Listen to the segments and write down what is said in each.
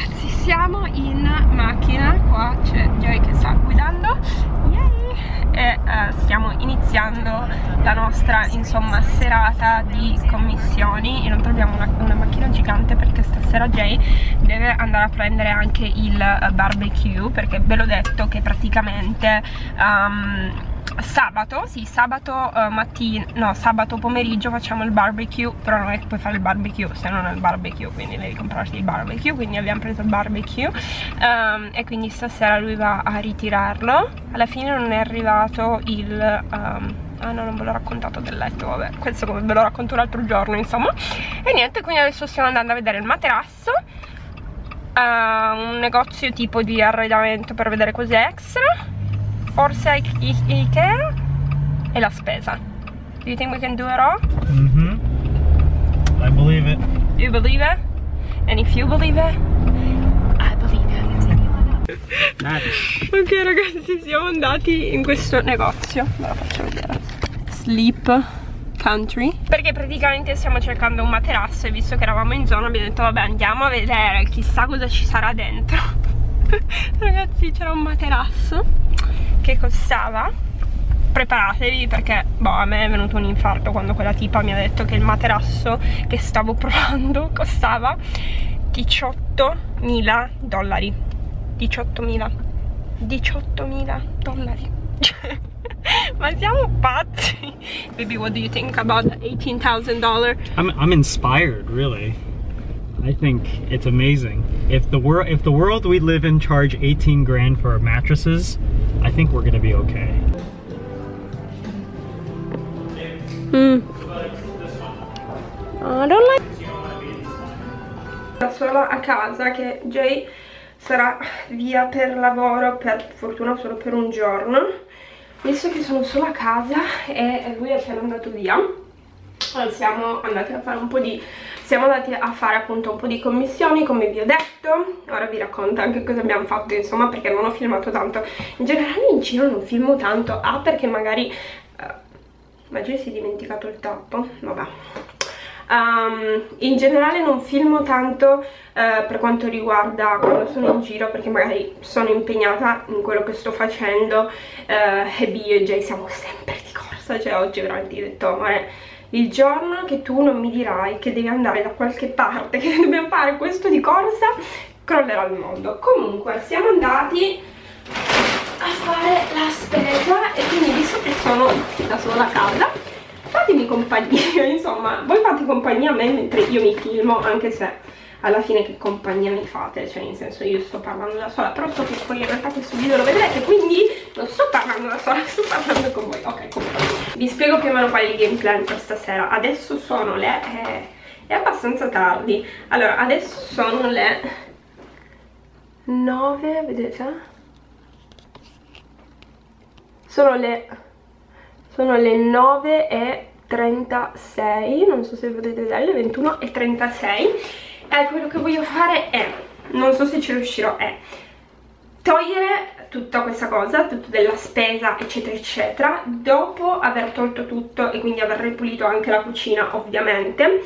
ragazzi siamo in macchina. Qua c'è Joy che sta guidando. Yay! e uh, stiamo iniziando la nostra insomma serata di commissioni. In realtà abbiamo una, una, macchina gigante perché stasera Jay deve andare a prendere anche il uh, barbecue perché ve l'ho detto che praticamente um, sabato, sì, sabato uh, mattina, no, sabato pomeriggio facciamo il barbecue, però non è che puoi fare il barbecue se non è il barbecue, quindi devi comprarti il barbecue, quindi abbiamo preso il barbecue um, e quindi stasera lui va a ritirarlo. Alla fine non è arrivato il... Um, ah no non ve l'ho raccontato del letto vabbè questo come ve lo racconto l'altro giorno insomma e niente quindi adesso stiamo andando a vedere il materasso uh, un negozio tipo di arredamento per vedere cose extra forse Ikea e la spesa. Do you think we can do it all? Mm-hmm. I believe it. You believe it? And if you believe it, I believe it. ok ragazzi, siamo andati in questo negozio. Ve lo faccio vedere. Sleep Country. Perché praticamente stiamo cercando un materasso e visto che eravamo in zona abbiamo detto vabbè andiamo a vedere, chissà cosa ci sarà dentro. ragazzi c'era un materasso che costava preparatevi perché boh, a me è venuto un infarto quando quella tipa mi ha detto che il materasso che stavo provando costava 18.000 dollari. 18.000 18.000 dollari. Ma siamo pazzi. Baby what do you think about the 18,000 dollar? I'm, I'm inspired really I think it's amazing. If the world if the world we live in charge 18 grand for our mattresses, I think we're gonna be okay. Mm. I don't like da sola a casa che Jay sarà via per lavoro per fortuna solo per un giorno visto che sono solo a casa e lui è appena andato via siamo andati a fare un po' di siamo andati a fare appunto un po' di commissioni come vi ho detto. Ora vi racconto anche cosa abbiamo fatto insomma perché non ho filmato tanto. In generale in giro non filmo tanto ah perché magari uh, magari si è dimenticato il tappo vabbè. Um, in generale non filmo tanto uh, per quanto riguarda quando sono in giro perché magari sono impegnata in quello che sto facendo uh, e B e J siamo sempre di corsa cioè oggi veramente ho detto amore il giorno che tu non mi dirai che devi andare da qualche parte, che dobbiamo fare questo di corsa, crollerà il mondo. Comunque, siamo andati a fare la spesa e quindi visto che sono da sola a casa, fatemi compagnia, insomma, voi fate compagnia a me mentre io mi filmo, anche se alla fine che compagnia mi fate, cioè in senso io sto parlando da sola, però so che poi in realtà questo video lo vedrete, quindi non sto parlando da sola, sto parlando con voi. Ok, comunque, vi spiego più o meno qual il game plan per stasera. Adesso sono le... Eh, è abbastanza tardi. Allora, adesso sono le 9, vedete? Sono le... Sono le 9 e 36, non so se vedete le 21 e 36 eh, quello che voglio fare è, non so se ci riuscirò, è togliere tutta questa cosa, tutto della spesa eccetera eccetera dopo aver tolto tutto e quindi aver ripulito anche la cucina ovviamente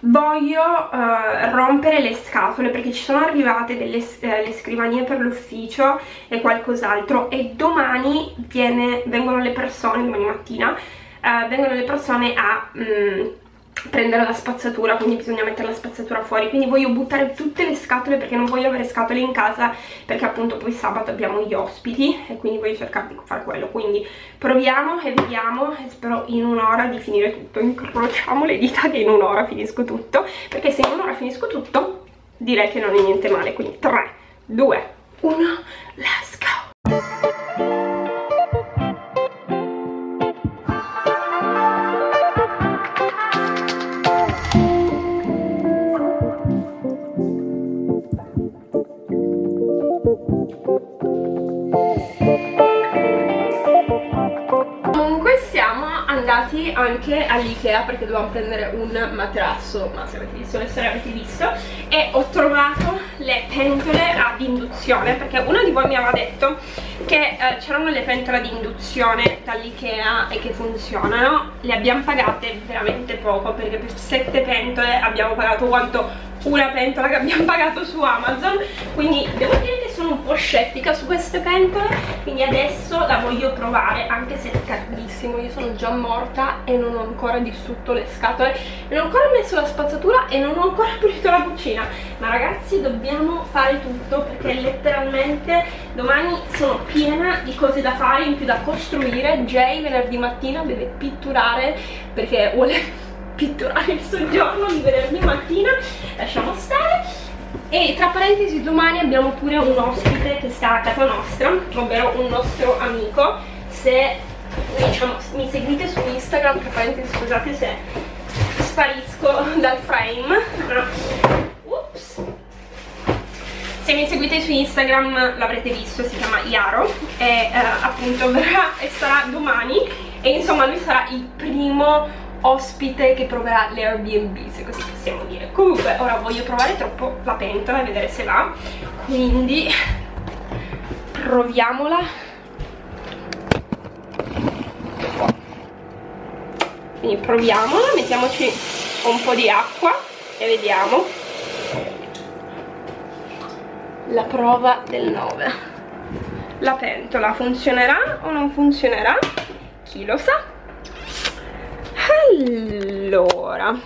voglio uh, rompere le scatole perché ci sono arrivate delle eh, scrivanie per l'ufficio e qualcos'altro e domani viene, vengono le persone, domani mattina uh, vengono le persone a... Mm, prendere la spazzatura quindi bisogna mettere la spazzatura fuori. Quindi voglio buttare tutte le scatole perché non voglio avere scatole in casa perché appunto poi sabato abbiamo gli ospiti e quindi voglio cercare di fare quello. Quindi proviamo e vediamo e spero in un'ora di finire tutto. Incrociamo le dita che in un'ora finisco tutto perché se in un'ora finisco tutto direi che non è niente male. Quindi 3, 2, 1 let's go anche all'Ikea perché dovevamo prendere un materasso ma se avete visto le storie avete visto. E ho trovato le pentole ad induzione perché uno di voi mi aveva detto che eh, c'erano le pentole ad induzione dall'Ikea e che funzionano. Le abbiamo pagate veramente poco perché per 7 pentole abbiamo pagato quanto una pentola che abbiamo pagato su Amazon. Quindi devo dire sono un po' scettica su queste pentole quindi adesso la voglio provare anche se è caldissimo io sono già morta e non ho ancora distrutto le scatole non ho ancora messo la spazzatura e non ho ancora pulito la cucina. Ma ragazzi dobbiamo fare tutto perché letteralmente domani sono piena di cose da fare in più da costruire. Jay venerdì mattina deve pitturare perché vuole pitturare il soggiorno di venerdì mattina. Lasciamo stare e tra parentesi domani abbiamo pure un ospite che sta a casa nostra ovvero un nostro amico se diciamo, mi seguite su Instagram tra parentesi scusate se sparisco dal frame Ups. se mi seguite su Instagram l'avrete visto si chiama Iaro e eh, appunto verrà e sarà domani e insomma lui sarà il primo ospite che proverà le Airbnb, se così possiamo dire. Comunque ora voglio provare troppo la pentola e vedere se va, quindi proviamola. Quindi proviamola, mettiamoci un po' di acqua e vediamo la prova del 9. La pentola funzionerà o non funzionerà? Chi lo sa? Allora.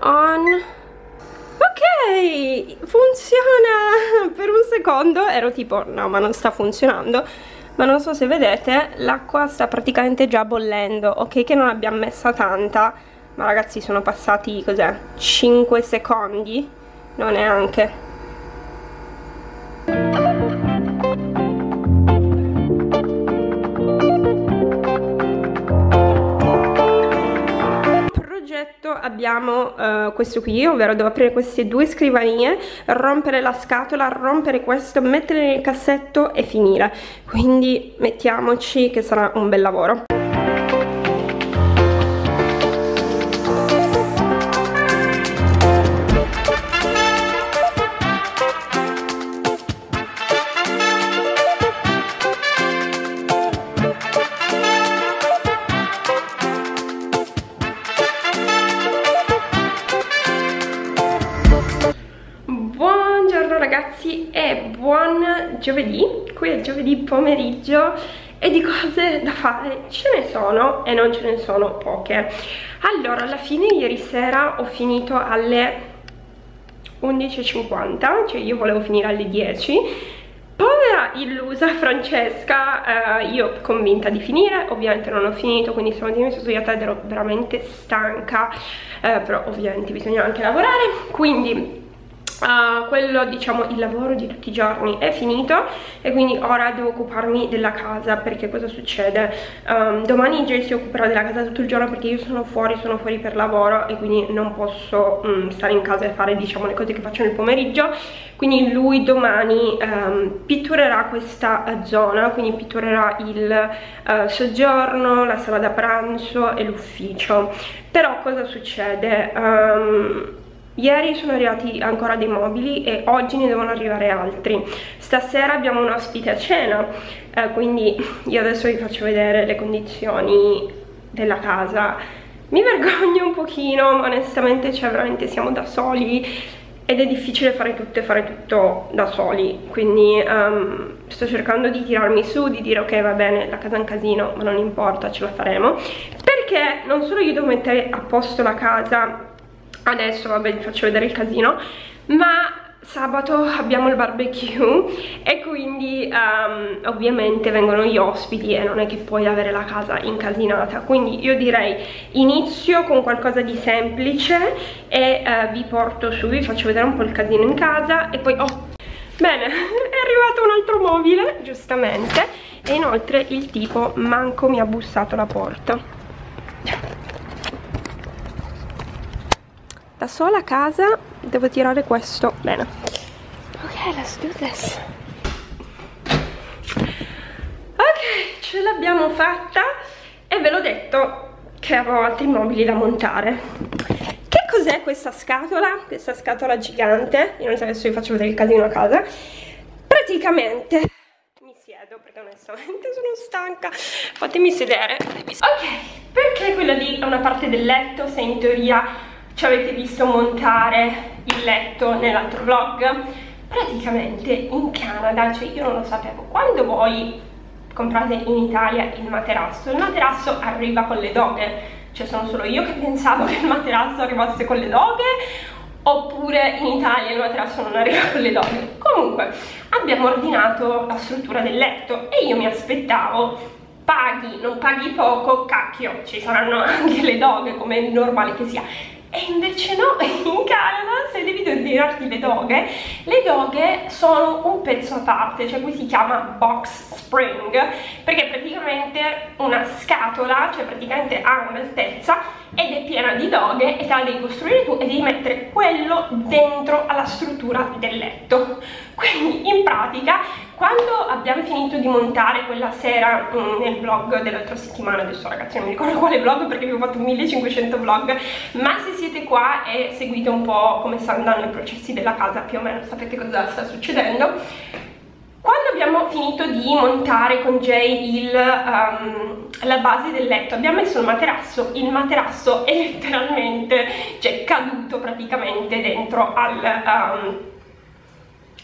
On. Ok funziona. Per un secondo ero tipo no ma non sta funzionando. Ma non so se vedete l'acqua sta praticamente già bollendo. Ok che non abbiamo messa tanta. Ma ragazzi sono passati cos'è? 5 secondi? Non neanche abbiamo uh, questo qui, ovvero devo aprire queste due scrivanie, rompere la scatola, rompere questo, mettere nel cassetto e finire. Quindi mettiamoci che sarà un bel lavoro. Giovedì pomeriggio e di cose da fare. Ce ne sono e non ce ne sono poche. Allora, alla fine ieri sera ho finito alle 11.50, cioè io volevo finire alle 10 Povera illusa Francesca, eh, io convinta di finire, ovviamente non ho finito, quindi sono svegliata ed ero veramente stanca, eh, però ovviamente bisogna anche lavorare, quindi Uh, quello diciamo il lavoro di tutti i giorni è finito e quindi ora devo occuparmi della casa perché cosa succede? Um, domani Jay si occuperà della casa tutto il giorno perché io sono fuori sono fuori per lavoro e quindi non posso um, stare in casa e fare diciamo le cose che faccio nel pomeriggio. Quindi lui domani um, pitturerà questa uh, zona quindi pitturerà il uh, soggiorno la sala da pranzo e l'ufficio. Però cosa succede? Um, Ieri sono arrivati ancora dei mobili e oggi ne devono arrivare altri. Stasera abbiamo un ospite a cena, eh, quindi io adesso vi faccio vedere le condizioni della casa. Mi vergogno un pochino, ma onestamente cioè veramente siamo da soli ed è difficile fare tutto e fare tutto da soli, quindi um, sto cercando di tirarmi su, di dire ok va bene, la casa è un casino, ma non importa, ce la faremo, perché non solo io devo mettere a posto la casa adesso vabbè vi faccio vedere il casino. Ma sabato abbiamo il barbecue e quindi um, ovviamente vengono gli ospiti e non è che puoi avere la casa incasinata. Quindi io direi inizio con qualcosa di semplice e uh, vi porto su, vi faccio vedere un po' il casino in casa e poi oh bene è arrivato un altro mobile giustamente e inoltre il tipo manco mi ha bussato la porta da sola a casa devo tirare questo. Bene. Ok let's do this. Ok ce l'abbiamo fatta e ve l'ho detto che avevo altri mobili da montare. Che cos'è questa scatola? questa scatola gigante. Io non so adesso vi faccio vedere il casino a casa. Praticamente mi siedo perché onestamente sono stanca. Fatemi sedere. Ok perché quella lì è una parte del letto? Se in teoria ci avete visto montare il letto nell'altro vlog? Praticamente in Canada, cioè io non lo sapevo, quando voi comprate in Italia il materasso, il materasso arriva con le doghe, cioè sono solo io che pensavo che il materasso arrivasse con le doghe oppure in Italia il materasso non arriva con le doghe. Comunque abbiamo ordinato la struttura del letto e io mi aspettavo paghi, non paghi poco, cacchio, ci saranno anche le doghe come è normale che sia e invece no, in Canada se devi ordinarti le doghe, le doghe sono un pezzo a parte, cioè qui si chiama box spring, perché è praticamente una scatola, cioè praticamente ha un'altezza ed è piena di doghe e te la devi costruire tu e devi mettere quello dentro alla struttura del letto. Quindi in pratica quando abbiamo finito di montare quella sera mm, nel vlog dell'altra settimana, adesso ragazzi non mi ricordo quale vlog perché vi ho fatto 1500 vlog, ma se siete qua e seguite un po' come stanno andando i processi della casa, più o meno sapete cosa sta succedendo, quando abbiamo finito di montare con Jay il, um, la base del letto abbiamo messo il materasso il materasso è letteralmente cioè caduto praticamente dentro al, um,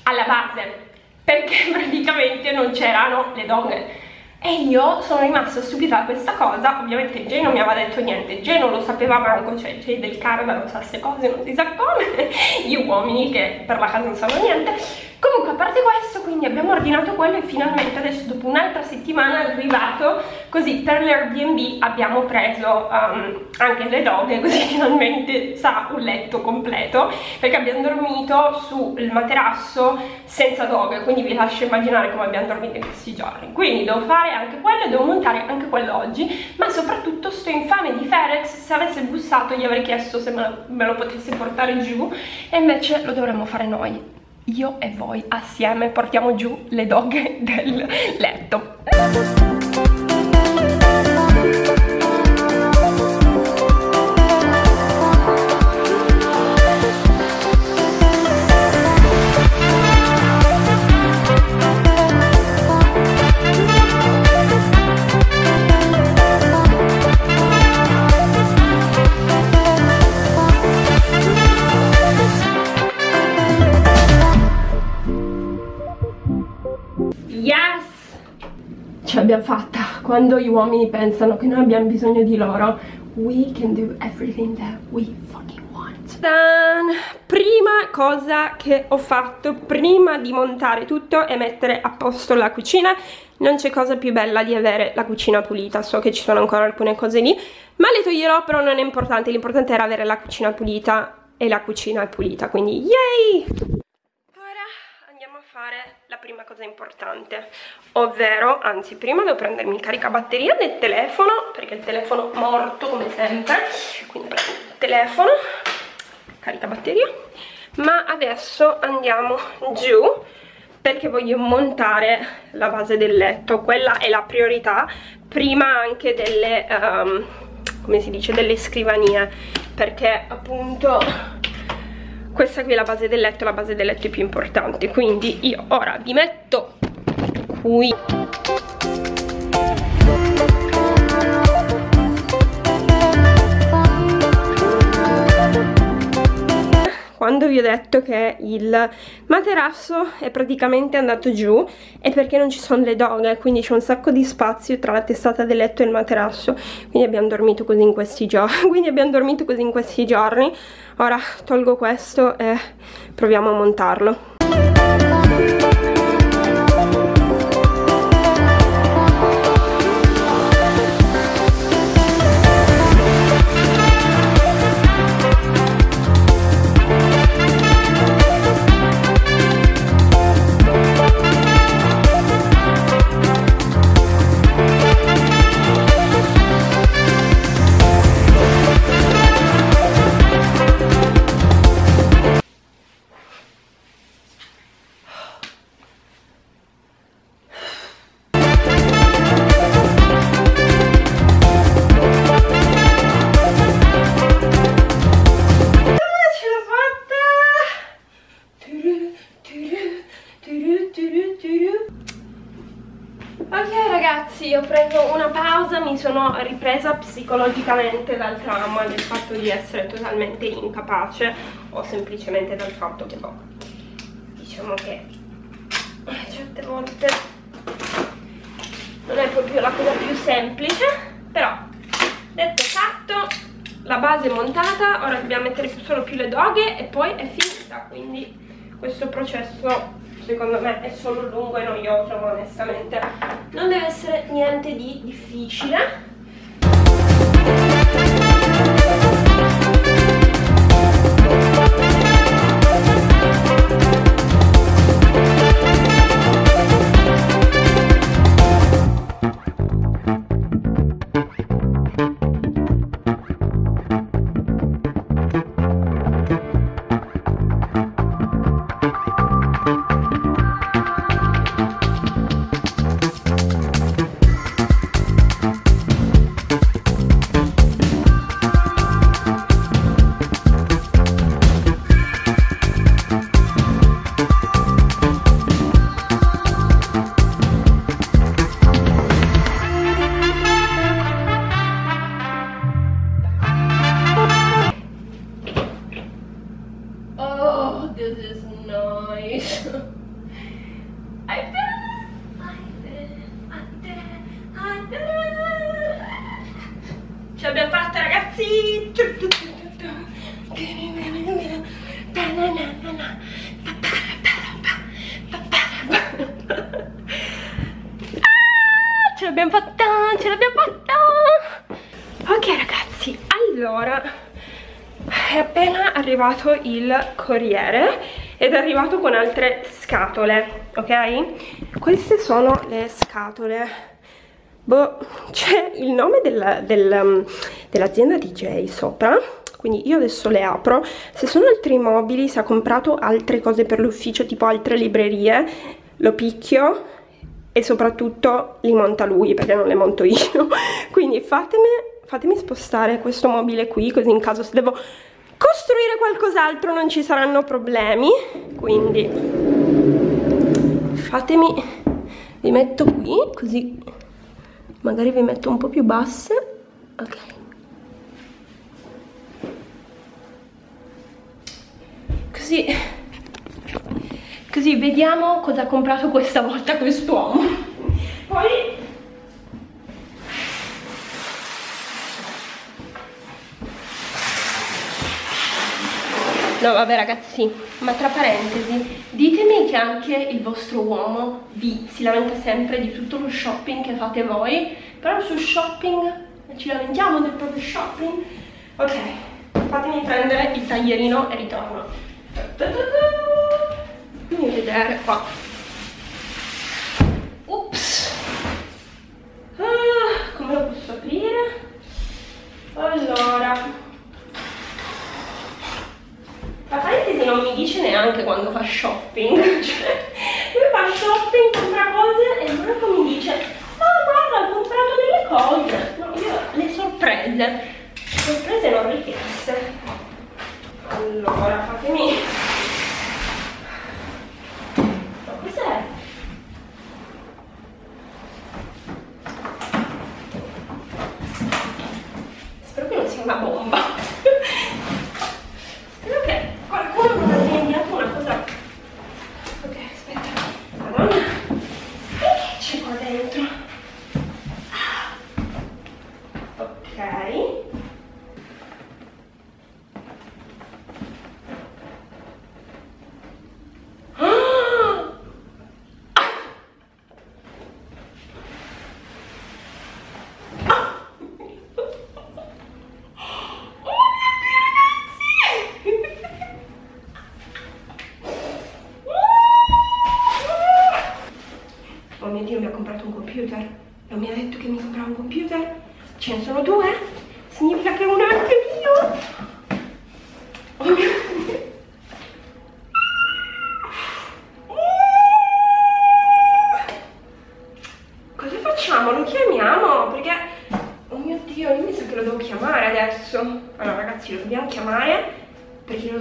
alla base perché praticamente non c'erano le doghe e io sono rimasta stupita da questa cosa, ovviamente Jay non mi aveva detto niente, Jay non lo sapeva manco, cioè Jay del Canada non sa queste cose, non si sa come, gli uomini che per la casa non sanno niente, Comunque a parte questo quindi abbiamo ordinato quello e finalmente adesso dopo un'altra settimana è arrivato. Così per l'Airbnb abbiamo preso um, anche le doghe così finalmente sarà un letto completo perché abbiamo dormito sul materasso senza doghe quindi vi lascio immaginare come abbiamo dormito in questi giorni. Quindi devo fare anche quello e devo montare anche quello oggi ma soprattutto sto infame di Ferex se avesse bussato gli avrei chiesto se me lo, me lo potesse portare giù e invece lo dovremmo fare noi io e voi assieme portiamo giù le doghe del letto. Quando gli uomini pensano che noi abbiamo bisogno di loro we can do everything that we fucking want Dan. prima cosa che ho fatto prima di montare tutto è mettere a posto la cucina non c'è cosa più bella di avere la cucina pulita so che ci sono ancora alcune cose lì ma le toglierò però non è importante l'importante era avere la cucina pulita e la cucina è pulita quindi yay fare la prima cosa importante ovvero, anzi prima devo prendermi il caricabatteria del telefono perché il telefono è morto come sempre quindi prendo il telefono caricabatteria ma adesso andiamo giù perché voglio montare la base del letto quella è la priorità prima anche delle um, come si dice, delle scrivanie perché appunto questa qui è la base del letto la base del letto è più importante quindi io ora vi metto qui vi ho detto che il materasso è praticamente andato giù è perché non ci sono le doghe quindi c'è un sacco di spazio tra la testata del letto e il materasso. Quindi abbiamo dormito così in questi giorni quindi abbiamo dormito così in questi giorni. Ora tolgo questo e proviamo a montarlo psicologicamente dal trauma del fatto di essere totalmente incapace o semplicemente dal fatto che boh, diciamo che certe volte non è proprio la cosa più semplice, però detto fatto, la base è montata, ora dobbiamo mettere solo più le doghe e poi è finita, quindi questo processo secondo me è solo lungo e noioso onestamente. Non deve essere niente di difficile è appena arrivato il corriere ed è arrivato con altre scatole, ok? Queste sono le scatole. Boh, c'è il nome del, um, dell'azienda DJ sopra quindi io adesso le apro. Se sono altri mobili, se ha comprato altre cose per l'ufficio tipo altre librerie lo picchio e soprattutto li monta lui perché non le monto io. Quindi fatemi, fatemi spostare questo mobile qui così in caso se devo costruire qualcos'altro non ci saranno problemi quindi fatemi vi metto qui così magari vi metto un po' più basse. Ok. Così così vediamo cosa ha comprato questa volta quest'uomo. Poi No vabbè ragazzi, ma tra parentesi, ditemi che anche il vostro uomo vi si lamenta sempre di tutto lo shopping che fate voi, però sul shopping ci lamentiamo del proprio shopping. Ok, fatemi prendere il taglierino e ritorno. Fammi vedere qua. Ups. Ah, come lo posso aprire? Allora, la parentesi non mi dice neanche quando fa shopping, cioè lui fa shopping, compra cose e manco mi dice no guarda ho comprato delle cose, no io le sorprese, sorprese non richieste. Allora fatemi...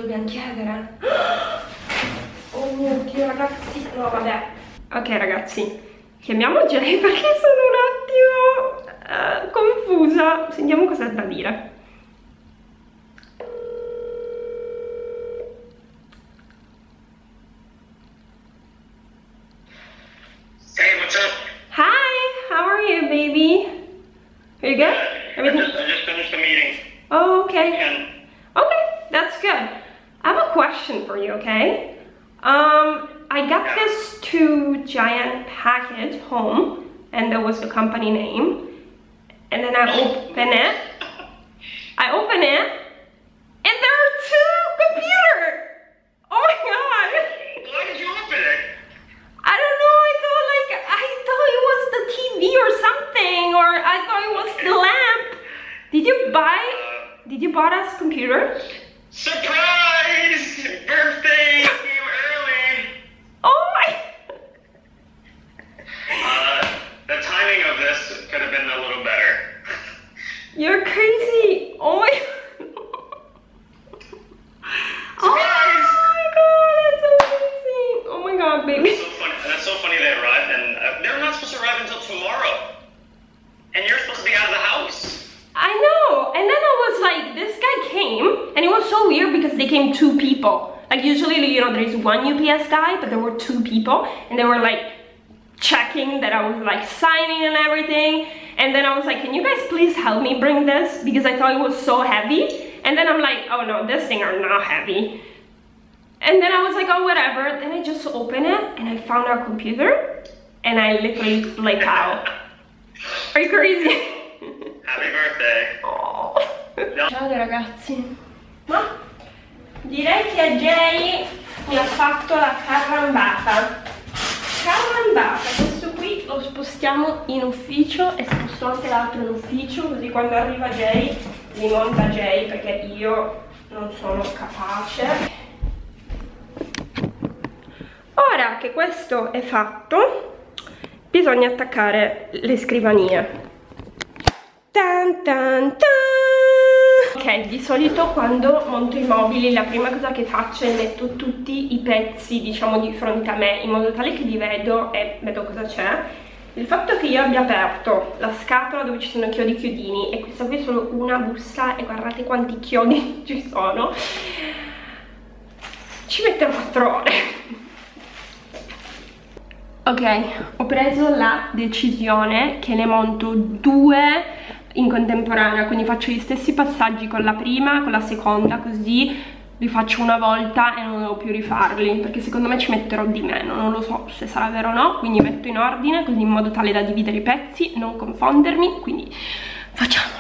di Bianchiagara? Oh mio Dio, ragazzi. No, vabbè. Ok, ragazzi. Chiamiamo Jay perché sono un attimo uh, confusa. Sentiamo cosa ha da dire. Company name, and then I open it. I open it, and there are two computers. Oh my god! why did you open it? I don't know. I thought like I thought it was the TV or something, or I thought it was the lamp. Did you buy? Did you buy us computer? Surprise! Birthday came early. Oh my! Uh, the timing of this could have been a little better. You're crazy! Oh my! oh my god, that's amazing! Oh my god, baby! So funny. That's so funny they arrived, and uh, they're not supposed to arrive until tomorrow. And you're supposed to be out of the house. I know! And then I was like, this guy came, and it was so weird because they came two people. Like, usually, you know, there is one UPS guy, but there were two people, and they were like checking that I was like signing and everything. And then I was like, can you guys please help me bring this? Because I thought it was so heavy. And then I'm like, oh no, this thing are not heavy. And then I was like, oh, whatever. Then I just opened it and I found our computer and I literally flipped out. Are you crazy? Happy birthday. Oh. No. Ciao ragazzi. Ma direi che Jay mi ha fatto la carambata. Carambata, questo qui lo spostiamo in ufficio e sposto anche l'altro in ufficio così quando arriva Jay li monta Jay perché io non sono capace. Ora che questo è fatto, bisogna attaccare le scrivanie. Tan tan tan. Di solito quando monto i mobili la prima cosa che faccio è metto tutti i pezzi, diciamo, di fronte a me in modo tale che li vedo e vedo cosa c'è. Il fatto che io abbia aperto la scatola dove ci sono chiodi chiodini e questa qui è solo una busta e guardate quanti chiodi ci sono, ci metterò 4 ore. Ok, ho preso la decisione che ne monto due in contemporanea, quindi faccio gli stessi passaggi con la prima, con la seconda, così li faccio una volta e non devo più rifarli, perché secondo me ci metterò di meno, non lo so se sarà vero o no, quindi metto in ordine così in modo tale da dividere i pezzi, non confondermi, quindi facciamolo.